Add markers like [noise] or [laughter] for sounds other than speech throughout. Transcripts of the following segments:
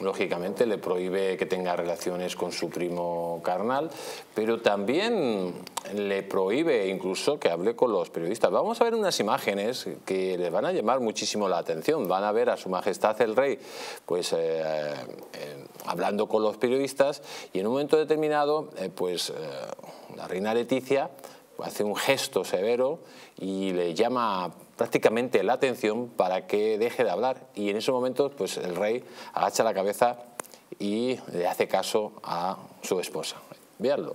lógicamente le prohíbe que tenga relaciones con su primo carnal, pero también le prohíbe incluso que hable con los periodistas. Vamos a ver unas imágenes que les van a llamar muchísimo la atención. Van a ver a su majestad el rey pues eh, eh, hablando con los periodistas y en un momento determinado eh, pues la reina Leticia hace un gesto severo y le llama prácticamente la atención para que deje de hablar y en ese momento pues el rey agacha la cabeza y le hace caso a su esposa. Veanlo.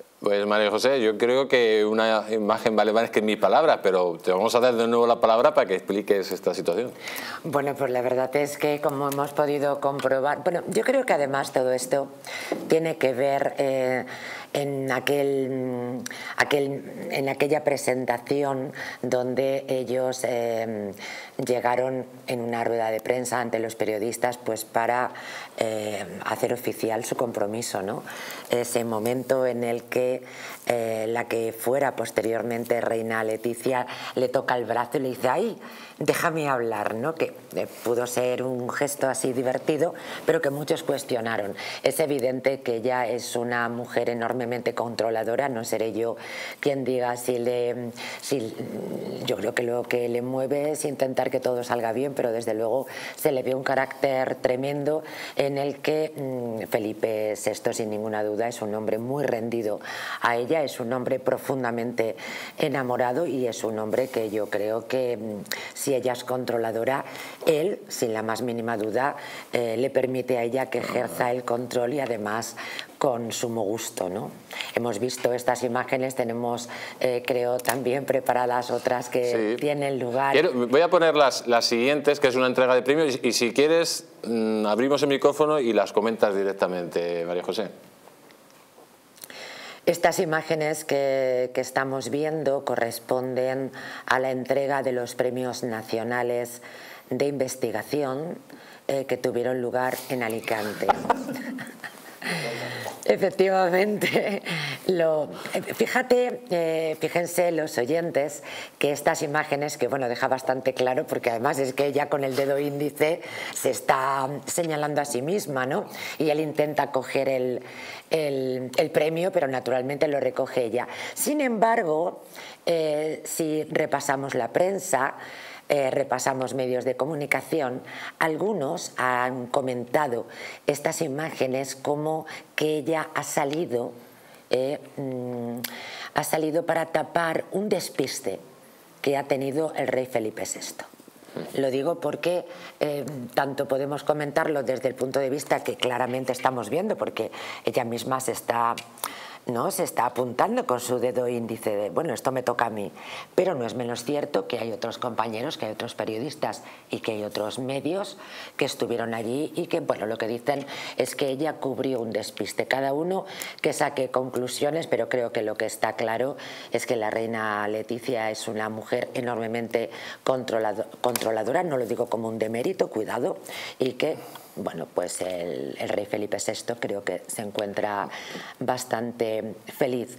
Pues María José, yo creo que una imagen vale más que mil palabras, pero te vamos a dar de nuevo la palabra para que expliques esta situación. Bueno, pues la verdad es que como hemos podido comprobar, bueno, yo creo que además todo esto tiene que ver eh, en, aquel, aquel, en aquella presentación donde ellos eh, llegaron en una rueda de prensa ante los periodistas pues para eh, hacer oficial su compromiso, ¿no? Ese momento en el que eh, la que fuera posteriormente reina Leticia le toca el brazo y le dice ¡ay! déjame hablar, ¿no? que eh, pudo ser un gesto así divertido, pero que muchos cuestionaron. Es evidente que ella es una mujer controladora, no seré yo quien diga si le... Si, yo creo que lo que le mueve es intentar que todo salga bien, pero desde luego se le ve un carácter tremendo en el que mm, Felipe VI, sin ninguna duda, es un hombre muy rendido a ella, es un hombre profundamente enamorado y es un hombre que yo creo que mm, si ella es controladora, él, sin la más mínima duda, eh, le permite a ella que ejerza el control y además con sumo gusto. ¿no? Hemos visto estas imágenes, tenemos, eh, creo, también preparadas otras que tienen lugar. voy a poner las, las, siguientes, que es una entrega de premios, y, si quieres, mm, abrimos el micrófono y las comentas directamente, María José. Estas imágenes que, estamos viendo corresponden a la entrega de los premios nacionales de investigación eh, que tuvieron lugar en Alicante. Efectivamente, [laughs] lo, fíjate, eh, fíjense los oyentes que estas imágenes, que bueno, deja bastante claro, porque además es que ella con el dedo índice se está señalando a sí misma, ¿no? Y él intenta coger el, el, premio, pero naturalmente lo recoge ella. Sin embargo, eh, si repasamos la prensa, eh, repasamos medios de comunicación, algunos han comentado estas imágenes como que ella ha salido, eh, mm, ha salido para tapar un despiste que ha tenido el rey Felipe VI. Lo digo porque eh, tanto podemos comentarlo desde el punto de vista que claramente estamos viendo, porque ella misma se está ¿no? se está apuntando con su dedo índice de, bueno, esto me toca a mí. Pero no es menos cierto que hay otros compañeros, que hay otros periodistas y que hay otros medios que estuvieron allí y que, bueno, lo que dicen es que ella cubrió un despiste. Cada uno que saque conclusiones, pero creo que lo que está claro es que la reina Leticia es una mujer enormemente controladora, no lo digo como un demérito, cuidado, y que bueno, pues el, rey Felipe VI creo que se encuentra bastante feliz